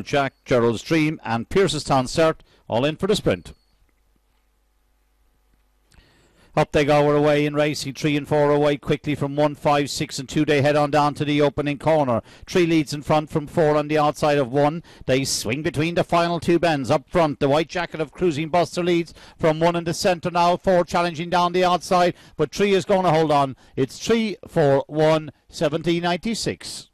Jack, Gerard's Dream, and Pierce's Cert all in for the sprint. Up they go away in racing, three and four away quickly from one, five, six, and two. They head on down to the opening corner. Three leads in front from four on the outside of one. They swing between the final two bends. Up front, the white jacket of Cruzin Buster leads from one in the centre now. Four challenging down the outside, but three is going to hold on. It's three, four, one, 1796.